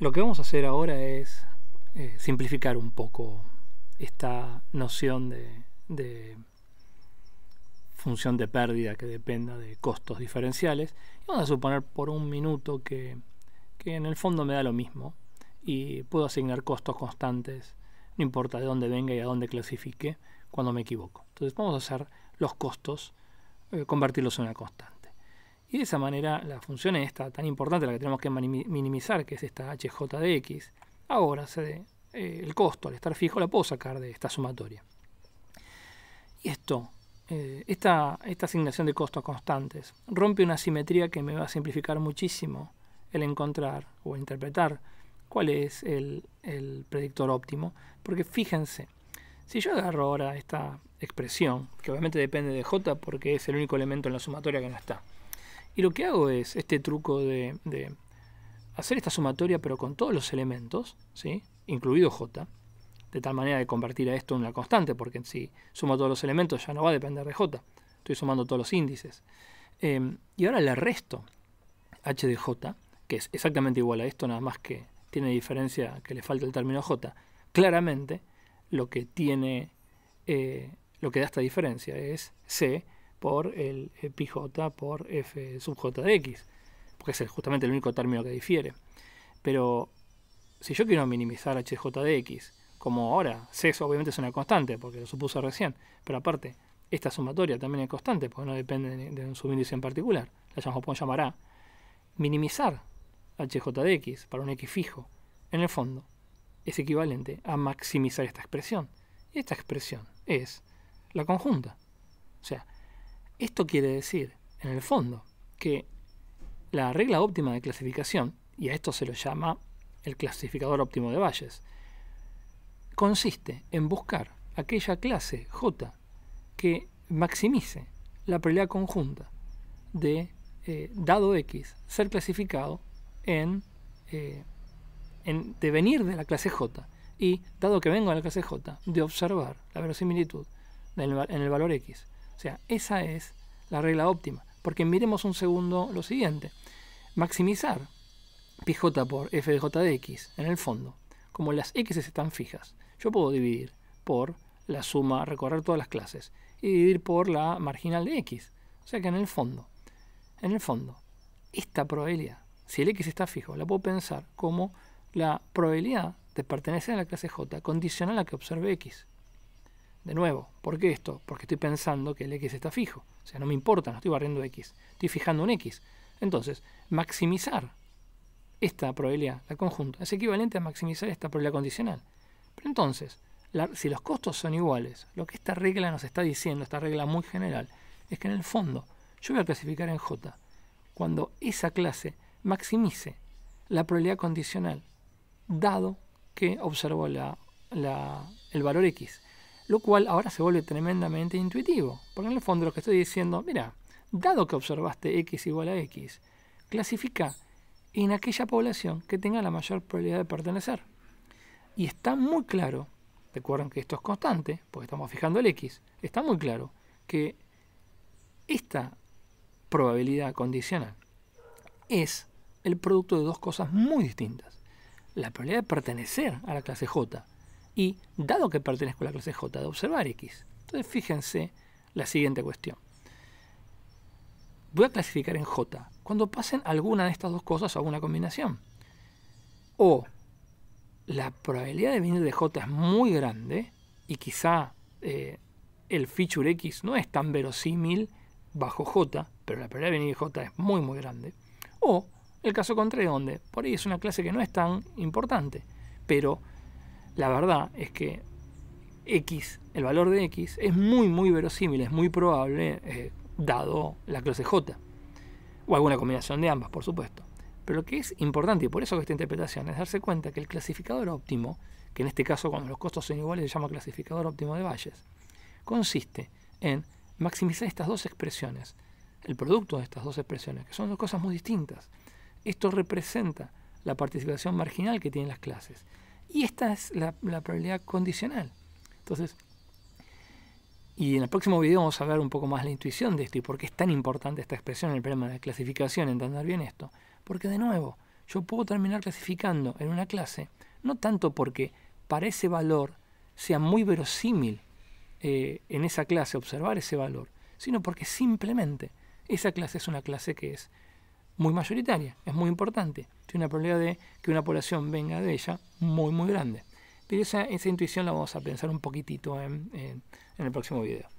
Lo que vamos a hacer ahora es eh, simplificar un poco esta noción de, función de pérdida que dependa de costos diferenciales. vamos a suponer por un minuto que, que en el fondo me da lo mismo y puedo asignar costos constantes, no importa de dónde venga y a dónde clasifique, cuando me equivoco. Entonces vamos a hacer los costos, eh, convertirlos en una constante. Y de esa manera la función esta, tan importante, la que tenemos que minimizar, que es esta hj de x, ahora se eh, el costo, al estar fijo, la puedo sacar de esta sumatoria. Y esto, eh, esta, esta asignación de costos constantes, rompe una simetría que me va a simplificar muchísimo el encontrar o interpretar cuál es el, el predictor óptimo, porque fíjense, si yo agarro ahora esta expresión, que obviamente depende de j porque es el único elemento en la sumatoria que no está, y lo que hago es este truco de, hacer esta sumatoria pero con todos los elementos, ¿sí? incluido j, de tal manera de convertir a esto en una constante, porque si sumo todos los elementos ya no va a depender de j, estoy sumando todos los índices. Em, y ahora le resto h de j, que es exactamente igual a esto, nada más que tiene diferencia que le falta el término j. Claramente lo que tiene, eh, lo que da esta diferencia es c por el pi j por f sub j de x, porque es justamente el único término que difiere. Pero si yo quiero minimizar hj de x, como ahora, c obviamente es una constante, porque lo supuse recién, pero aparte, esta sumatoria también es constante, porque no depende de un subíndice en particular, la llamamos, llamar a, minimizar hj de x para un x fijo, en el fondo, es equivalente a maximizar esta expresión. Y esta expresión es la conjunta. O sea, esto quiere decir, en el fondo, que la regla óptima de clasificación, y a esto se lo llama el clasificador óptimo de Bayes, consiste en buscar aquella clase J que maximice la probabilidad conjunta de eh, dado X ser clasificado en, eh, en devenir de la clase J y dado que vengo de la clase J de observar la verosimilitud en el valor X. O sea, esa es la regla óptima. Porque miremos un segundo lo siguiente. Maximizar pj por f de j de x, en el fondo, como las x están fijas, yo puedo dividir por la suma, recorrer todas las clases, y dividir por la marginal de x. O sea que en el fondo, en el fondo, esta probabilidad, si el x está fijo, la puedo pensar como la probabilidad de pertenecer a la clase j condicional a que observe x. De nuevo, ¿por qué esto? Porque estoy pensando que el x está fijo. O sea, no me importa, no estoy barriendo x. Estoy fijando un x. Entonces, maximizar esta probabilidad, la conjunta, es equivalente a maximizar esta probabilidad condicional. Pero entonces, si los costos son iguales, lo que esta regla nos está diciendo, esta regla muy general, es que en el fondo yo voy a clasificar en J cuando esa clase maximice la probabilidad condicional, dado que observo el valor X. Lo cual ahora se vuelve tremendamente intuitivo, porque en el fondo lo que estoy diciendo, mira, dado que observaste X igual a X, clasifica en aquella población que tenga la mayor probabilidad de pertenecer. Y está muy claro, recuerden que esto es constante, porque estamos fijando el X, está muy claro que esta probabilidad condicional es el producto de dos cosas muy distintas. La probabilidad de pertenecer a la clase J y, dado que pertenezco a la clase J, de observar X. Entonces fíjense la siguiente cuestión. Voy a clasificar en J cuando pasen alguna de estas dos cosas o alguna combinación. O la probabilidad de venir de J es muy grande y quizá eh, el feature X no es tan verosímil bajo J, pero la probabilidad de venir de J es muy muy grande. O el caso contrario, donde por ahí es una clase que no es tan importante, pero la verdad es que X, el valor de X, es muy muy verosímil, es muy probable eh, dado la clase J o alguna combinación de ambas, por supuesto. Pero lo que es importante, y por eso esta interpretación, es darse cuenta que el clasificador óptimo, que en este caso cuando los costos son iguales se llama clasificador óptimo de Bayes, consiste en maximizar estas dos expresiones, el producto de estas dos expresiones, que son dos cosas muy distintas. Esto representa la participación marginal que tienen las clases. Y esta es la, probabilidad condicional. Entonces, y en el próximo video vamos a ver un poco más la intuición de esto y por qué es tan importante esta expresión en el problema de clasificación, entender bien esto. Porque de nuevo, yo puedo terminar clasificando en una clase, no tanto porque para ese valor sea muy verosímil eh, en esa clase observar ese valor, sino porque simplemente esa clase es una clase que es muy mayoritaria, es muy importante, tiene una probabilidad de que una población venga de ella muy muy grande. Pero esa, esa intuición la vamos a pensar un poquitito en, en el próximo video.